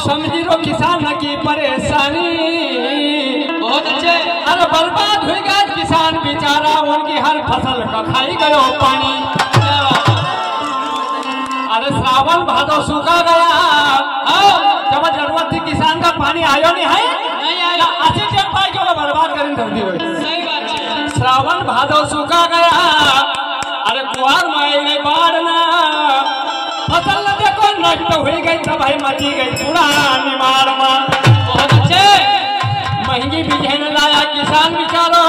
समझी लो किसान की परेशानी। बहुत अच्छे। अरे बर्बाद हुई गया किसान बेचारा। उनकी हर फ़सल का खाई गयो पानी। अरे श्रावण भादो सूखा गया। हाँ, जब ज़रूरत थी किसान का पानी आयो नहीं है? अच्छी जब पाई जो बर्बाद करें धरती हुई है। श्रावण भादो सूखा गया। अरे कुआर माई बाढ़ ना फ़सल न देखो हुई गई तब भाई मची गई। पूरा निमार में बहुत अच्छे। महँगी बीजे लाया किसान बिचारो।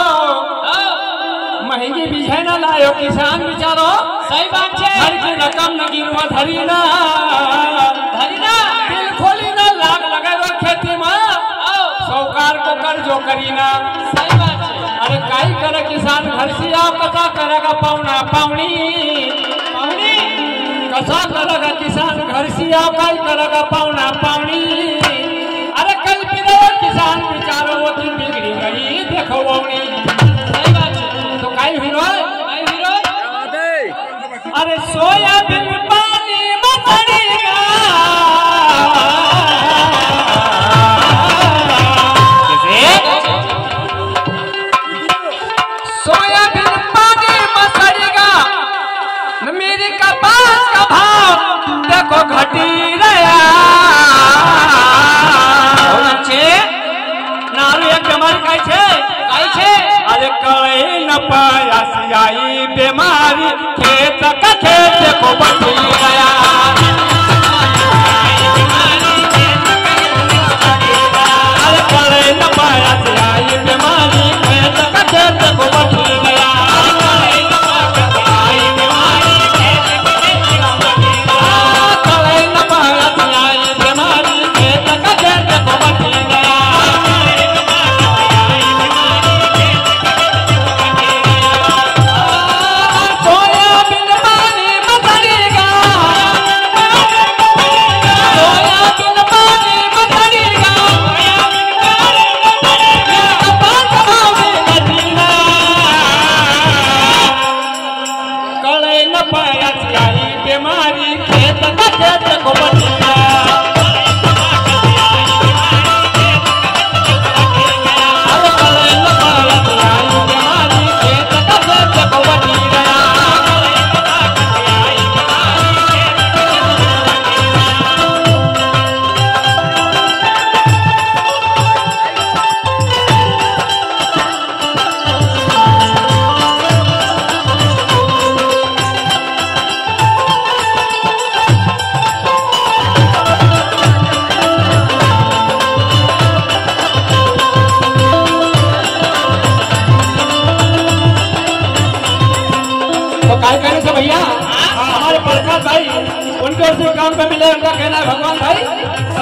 महँगी बीजे लायो किसान बिचारो। सही बात है। हर की रकम न गिरवा धरी ना धरी ना दिल खोली ना लाग लगे वो खेती में। सौकार को कर जो करी ना सही बात है। अरे काई करे किसान घर से आप कसा करेगा पावनी पावनी। कसा करेगा किसान घर से आप काई करेगा मारी खेत का खेत को बटुआ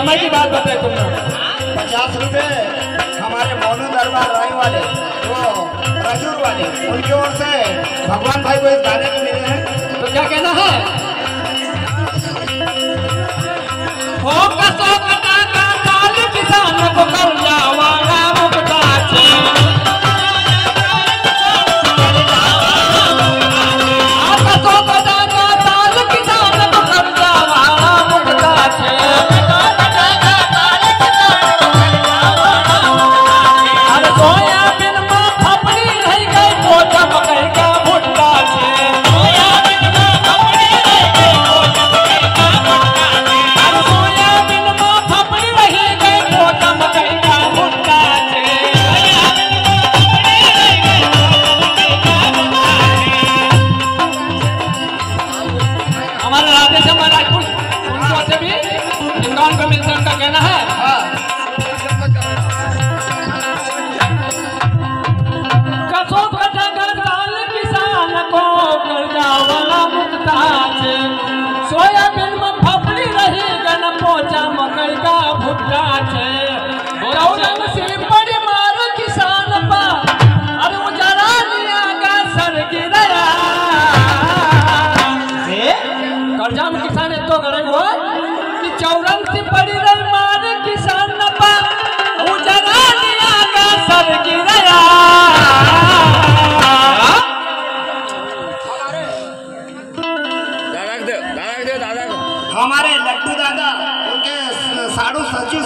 समय की बात बताए तुम पचास रुपए हमारे मोनू दरबार राय वाले वो खजूर वाले उनकी ओर से भगवान भाई को इस गाने में मिले हैं। तो क्या कहना है? का भुट्टा छे चौदह